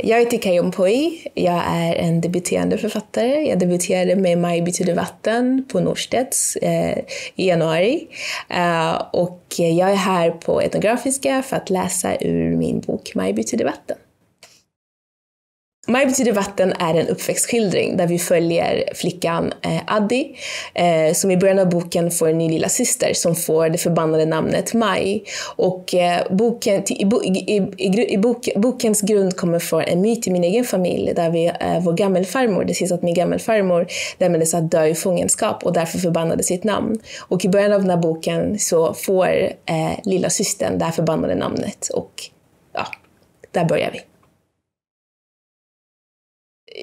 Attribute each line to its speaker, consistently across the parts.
Speaker 1: Jag heter Kayon Poi. Jag är en debuterande författare. Jag debuterade med Maj betyder vatten på Norstedts eh, i januari. Eh, och jag är här på Etnografiska för att läsa ur min bok Maj betyder vatten. Maj betyder vatten är en uppväxtskildring där vi följer flickan eh, Addi eh, som i början av boken får en ny lilla syster som får det förbannade namnet Maj. Och eh, boken, i, i, i, i bok, bokens grund kommer från en myt i min egen familj där vi, eh, vår gammelfarmor, det sägs att min gammelfarmor dömdes att dö i fångenskap och därför förbannade sitt namn. Och i början av den här boken så får eh, lilla systern det här förbannade namnet och ja, där börjar vi.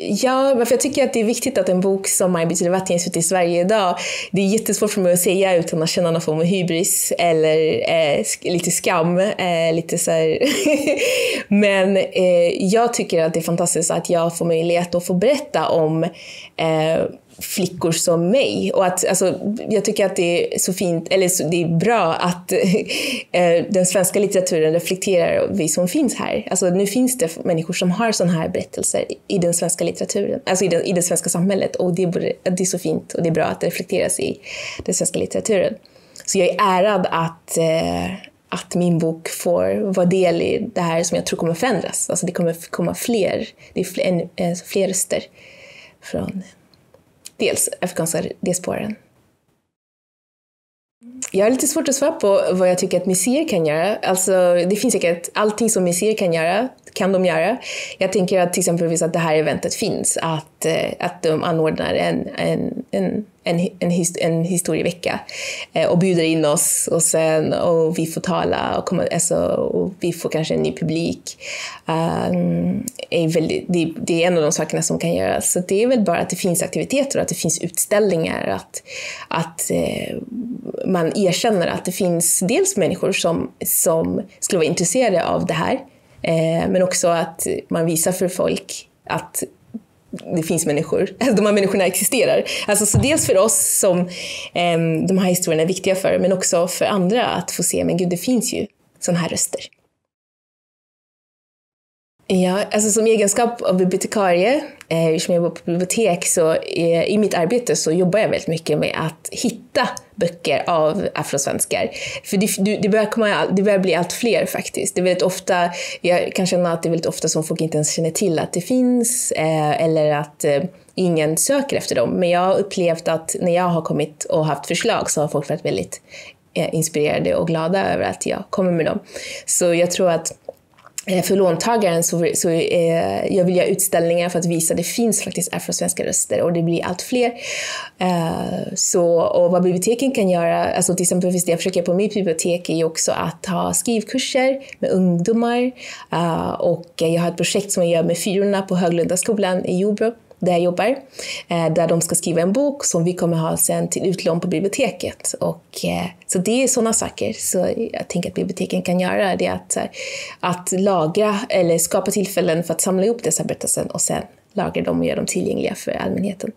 Speaker 1: Ja, för jag tycker att det är viktigt att en bok som Maj-Britt vatten ges ut i Sverige idag. Det är jättesvårt för mig att säga utan att känna någon form av hybris eller eh, lite skam. Eh, lite så Men eh, jag tycker att det är fantastiskt att jag får möjlighet att få berätta om eh, flickor som mig. Och att, alltså, jag tycker att det är så fint, eller så, det är bra att eh, den svenska litteraturen reflekterar vi som finns här. Alltså, nu finns det människor som har sådana här berättelser i den svenska litteraturen, alltså i, den, i det svenska samhället. Och det är, det är så fint och det är bra att det reflekteras i den svenska litteraturen. Så jag är ärad att eh, att min bok får vara del i det här som jag tror kommer förändras. Alltså det kommer komma fler, det är fler, eh, fler röster från dels afrikanska diasporan. Jag har lite svårt att svara på vad jag tycker att museer kan göra. Alltså, det finns säkert allting som museer kan göra, kan de göra. Jag tänker att till exempel att det här eventet finns, att, eh, att de anordnar en, en, en en, en, his, en historievecka eh, och bjuder in oss och, sen, och vi får tala och, komma, alltså, och vi får kanske en ny publik. Um, är väldigt, det, det, är en av de sakerna som kan göras. Så det är väl bara att det finns aktiviteter och att det finns utställningar. Att, att eh, man erkänner att det finns dels människor som, som skulle vara intresserade av det här eh, men också att man visar för folk att det finns människor, alltså de här människorna existerar. Alltså, så dels för oss som eh, de här historierna är viktiga för, men också för andra att få se, men gud, det finns ju sådana här röster. Ja, alltså som egenskap av bibliotekarie, eh, eftersom jag jobbar på bibliotek, så eh, i mitt arbete så jobbar jag väldigt mycket med att hitta böcker av afrosvenskar. För det, det, börjar komma, det börjar bli allt fler faktiskt. Det är väldigt ofta, jag kan känna att det är väldigt ofta som folk inte ens känner till att det finns, eh, eller att eh, ingen söker efter dem. Men jag har upplevt att när jag har kommit och haft förslag så har folk varit väldigt eh, inspirerade och glada över att jag kommer med dem. Så jag tror att Eh, för låntagaren så, så eh, jag vill göra utställningar för att visa att det finns faktiskt afrosvenska röster och det blir allt fler. Eh, så, och vad biblioteken kan göra, alltså till exempel det jag försöker på mitt bibliotek är ju också att ha skrivkurser med ungdomar eh, och jag har ett projekt som jag gör med fyrorna på Höglundaskolan i Jordbro där jag jobbar, eh, där de ska skriva en bok som vi kommer ha sen till utlån på biblioteket. Och, eh, så det är sådana saker så jag tänker att biblioteken kan göra, det är att, att lagra eller skapa tillfällen för att samla ihop dessa berättelser och sen lagra dem och göra dem tillgängliga för allmänheten.